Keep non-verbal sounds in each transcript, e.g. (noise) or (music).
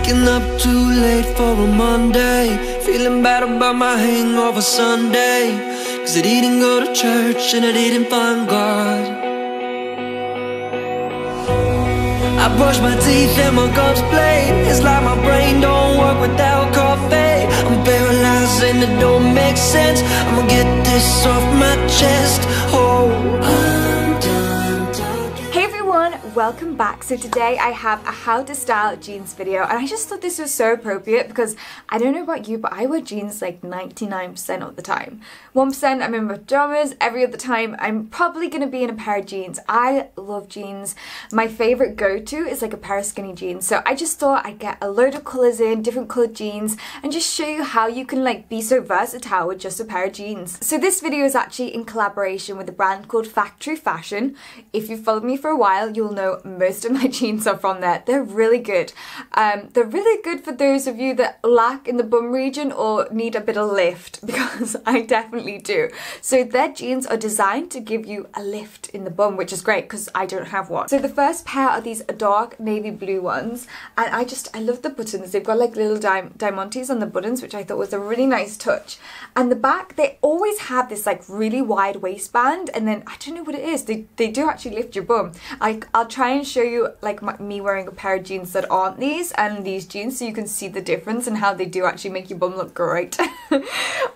Waking up too late for a Monday. Feeling bad about my hangover Sunday. Cause I didn't go to church and I didn't find God. I brush my teeth and my gums bleed It's like my brain don't work without coffee. I'm paralyzed and it don't make sense. I'ma get this off my chest. Oh, I'm welcome back. So today I have a how to style jeans video and I just thought this was so appropriate because I don't know about you but I wear jeans like 99% of the time. 1% I'm in my pajamas, every other time I'm probably going to be in a pair of jeans. I love jeans. My favorite go-to is like a pair of skinny jeans. So I just thought I'd get a load of colours in, different coloured jeans and just show you how you can like be so versatile with just a pair of jeans. So this video is actually in collaboration with a brand called Factory Fashion. If you've followed me for a while you'll know most of my (laughs) jeans are from there. They're really good. Um, they're really good for those of you that lack in the bum region or need a bit of lift (laughs) because I definitely do. So their jeans are designed to give you a lift in the bum which is great because I don't have one. So the first pair are these dark navy blue ones and I just I love the buttons. They've got like little dim diamantes on the buttons which I thought was a really nice touch. And the back they always have this like really wide waistband and then I don't know what it is. They, they do actually lift your bum. I, I'll try and show you like my, me wearing a pair of jeans that aren't these and these jeans so you can see the difference and how they do actually make your bum look great. (laughs)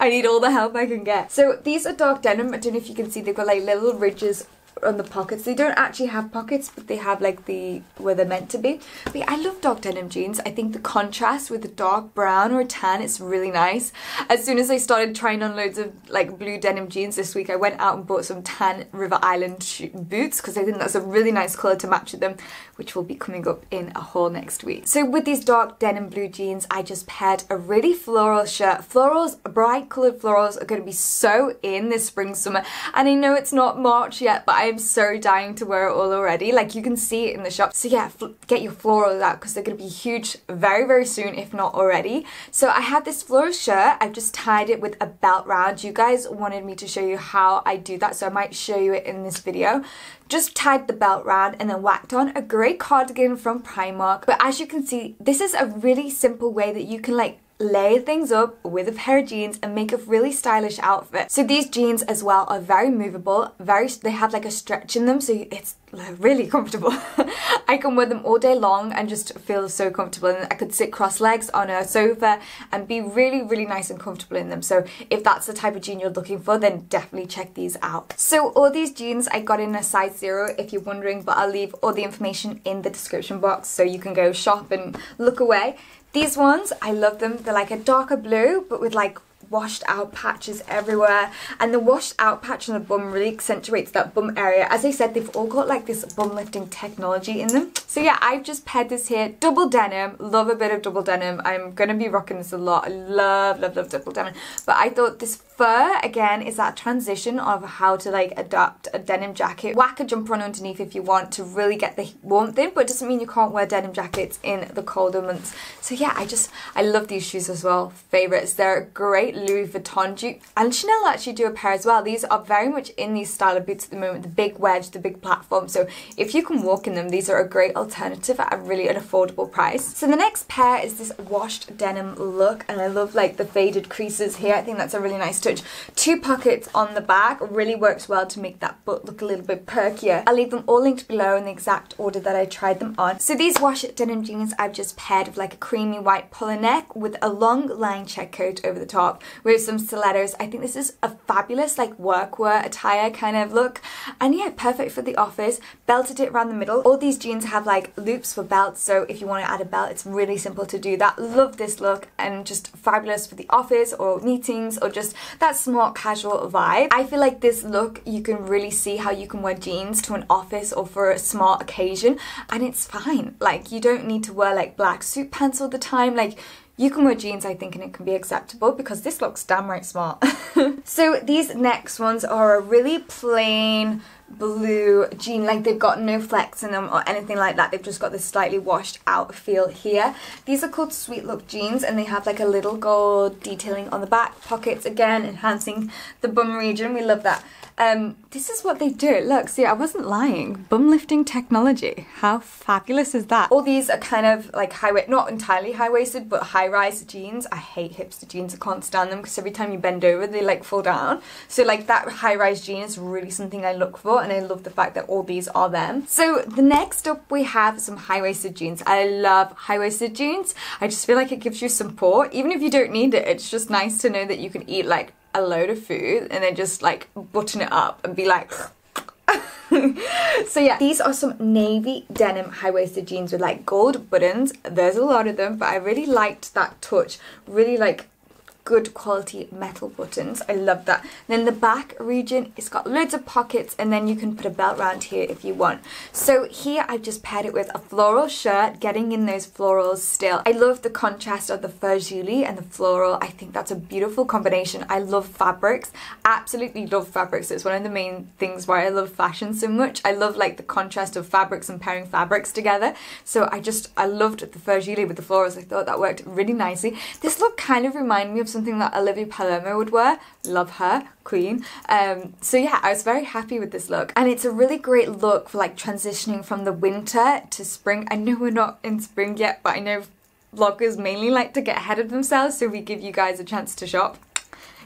I need all the help I can get. So these are dark denim. I don't know if you can see they've got like little ridges on the pockets. They don't actually have pockets, but they have like the where they're meant to be. But yeah, I love dark denim jeans. I think the contrast with the dark brown or tan is really nice. As soon as I started trying on loads of like blue denim jeans this week, I went out and bought some tan River Island boots because I think that's a really nice colour to match with them, which will be coming up in a haul next week. So with these dark denim blue jeans, I just paired a really floral shirt. Florals, bright coloured florals are going to be so in this spring summer. And I know it's not March yet, but I am so dying to wear it all already. Like you can see it in the shop. So yeah, get your florals out because they're going to be huge very, very soon, if not already. So I have this floral shirt. I've just tied it with a belt round. You guys wanted me to show you how I do that, so I might show you it in this video just tied the belt round and then whacked on a grey cardigan from Primark. But as you can see, this is a really simple way that you can like layer things up with a pair of jeans and make a really stylish outfit. So these jeans as well are very movable, very they have like a stretch in them so it's really (laughs) comfortable. (laughs) I can wear them all day long and just feel so comfortable and I could sit cross legs on a sofa and be really really nice and comfortable in them. So if that's the type of jean you're looking for then definitely check these out. So all these jeans I got in a size zero if you're wondering but I'll leave all the information in the description box so you can go shop and look away. These ones, I love them. They're like a darker blue, but with like washed out patches everywhere. And the washed out patch on the bum really accentuates that bum area. As I said they've all got like this bum lifting technology in them. So yeah I've just paired this here. Double denim. Love a bit of double denim. I'm gonna be rocking this a lot. I love love love double denim. But I thought this fur again is that transition of how to like adapt a denim jacket. Whack a jumper on underneath if you want to really get the warmth in but it doesn't mean you can't wear denim jackets in the colder months. So yeah I just I love these shoes as well. Favorites. They're a great Louis Vuitton do and Chanel actually do a pair as well. These are very much in these style of boots at the moment the big wedge the big platform. So if you can walk in them these are a great alternative at a really an affordable price. So the next pair is this washed denim look and I love like the faded creases here. I think that's a really nice touch two pockets on the back really works well to make that butt look a little bit perkier I'll leave them all linked below in the exact order that I tried them on so these washed denim jeans I've just paired with like a creamy white polo neck with a long line check coat over the top with some stilettos. I think this is a fabulous like workwear attire kind of look. And yeah, perfect for the office. Belted it around the middle. All these jeans have like loops for belts. So if you want to add a belt, it's really simple to do that. Love this look and just fabulous for the office or meetings or just that smart casual vibe. I feel like this look, you can really see how you can wear jeans to an office or for a smart occasion and it's fine. Like you don't need to wear like black suit pants all the time. Like you can wear jeans, I think, and it can be acceptable because this looks damn right smart. (laughs) so these next ones are a really plain blue jean like they've got no flex in them or anything like that. They've just got this slightly washed out feel here. These are called sweet look jeans and they have like a little gold detailing on the back pockets again enhancing the bum region. We love that um, this is what they do. Look, see, I wasn't lying. Bum lifting technology. How fabulous is that? All these are kind of like high waist, not entirely high waisted, but high rise jeans. I hate hipster jeans. I can't stand them because every time you bend over, they like fall down. So like that high rise jean is really something I look for, and I love the fact that all these are them. So the next up, we have some high waisted jeans. I love high waisted jeans. I just feel like it gives you support, even if you don't need it. It's just nice to know that you can eat like a load of food and then just like button it up and be like (laughs) so yeah, these are some navy denim high-waisted jeans with like gold buttons. There's a lot of them, but I really liked that touch. Really like good quality metal buttons. I love that. Then the back region, it's got loads of pockets and then you can put a belt around here if you want. So here I've just paired it with a floral shirt, getting in those florals still. I love the contrast of the fur and the floral. I think that's a beautiful combination. I love fabrics, absolutely love fabrics. It's one of the main things why I love fashion so much. I love like the contrast of fabrics and pairing fabrics together. So I just, I loved the fur with the florals. I thought that worked really nicely. This look kind of reminded me of something that Olivia Palermo would wear. Love her, queen. Um, so yeah, I was very happy with this look. And it's a really great look for like transitioning from the winter to spring. I know we're not in spring yet, but I know vloggers mainly like to get ahead of themselves, so we give you guys a chance to shop.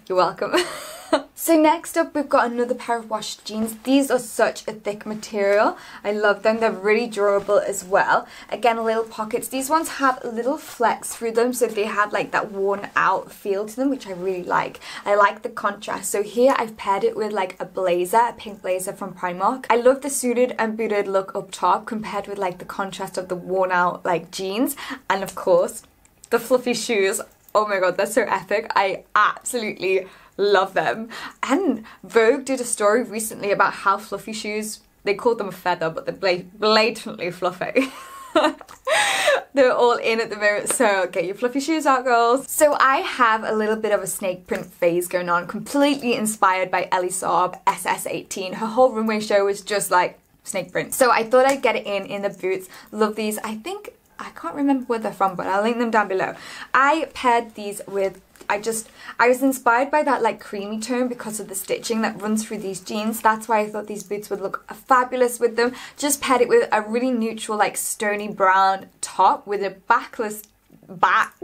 You're welcome. (laughs) so next up we've got another pair of washed jeans. These are such a thick material. I love them. They're really durable as well. Again, little pockets. These ones have a little flex through them so they have like that worn out feel to them which I really like. I like the contrast. So here I've paired it with like a blazer, a pink blazer from Primark. I love the suited and booted look up top compared with like the contrast of the worn out like jeans and of course the fluffy shoes oh my god, they're so epic. I absolutely love them. And Vogue did a story recently about how fluffy shoes, they called them a feather, but they're blatantly fluffy. (laughs) They're all in at the moment, so get your fluffy shoes out, girls. So I have a little bit of a snake print phase going on, completely inspired by Elie Saab SS18. Her whole runway show was just like snake print. So I thought I'd get it in in the boots. Love these. I think I can't remember where they're from, but I'll link them down below. I paired these with I just, I was inspired by that like creamy tone because of the stitching that runs through these jeans. That's why I thought these boots would look fabulous with them. Just paired it with a really neutral like stony brown top with a backless back. (laughs)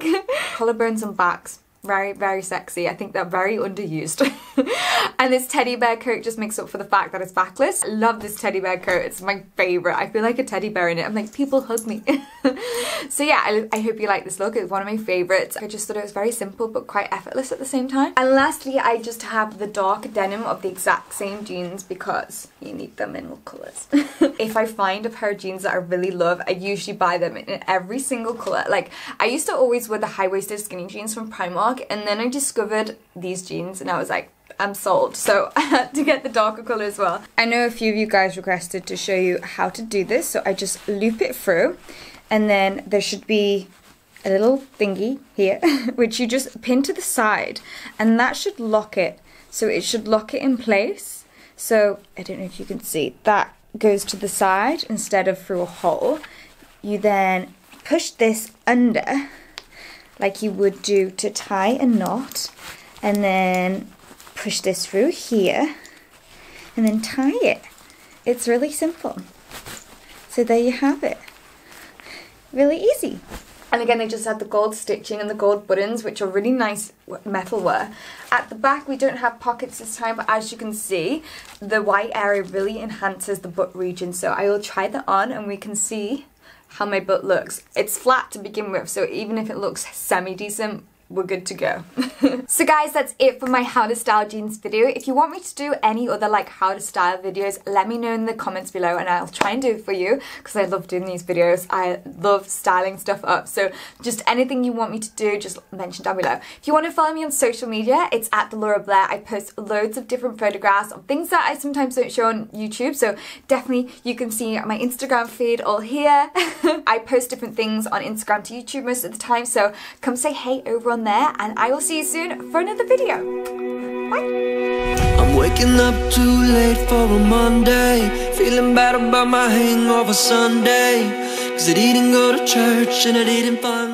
Collarbones and backs very, very sexy. I think they're very underused. (laughs) and this teddy bear coat just makes up for the fact that it's backless. I love this teddy bear coat. It's my favorite. I feel like a teddy bear in it. I'm like, people hug me. (laughs) so yeah, I, I, hope you like this look. It's one of my favorites. I just thought it was very simple but quite effortless at the same time. And lastly, I just have the dark denim of the exact same jeans because you need them in all colours. (laughs) if I find a pair of jeans that I really love, I usually buy them in every single colour. Like, I used to always wear the high-waisted skinny jeans from Primark and then I discovered these jeans and I was like, I'm sold. So (laughs) I had to get the darker colour as well. I know a few of you guys requested to show you how to do this, so I just loop it through and then there should be a little thingy here (laughs) which you just pin to the side and that should lock it. So it should lock it in place. So I don't know if you can see, that goes to the side instead of through a hole. You then push this under like you would do to tie a knot and then push this through here and then tie it. It's really simple. So there you have it. Really easy. And again, they just had the gold stitching and the gold buttons, which are really nice metalwork. At the back, we don't have pockets this time, but as you can see, the white area really enhances the butt region. So I will try that on and we can see how my butt looks. It's flat to begin with, so even if it looks semi-decent, we're good to go. (laughs) so guys, that's it for my how to style jeans video. If you want me to do any other like how to style videos, let me know in the comments below and I'll try and do it for you because I love doing these videos. I love styling stuff up. So just anything you want me to do, just mention down below. If you want to follow me on social media, it's at the Laura Blair. I post loads of different photographs of things that I sometimes don't show on YouTube. So definitely you can see my Instagram feed all here. (laughs) I post different things on Instagram to YouTube most of the time. So come say hey over there and I will see you soon for another video. Bye! I'm waking up too late for a Monday Feeling bad about my hangover Sunday Cause I didn't go to church and I didn't find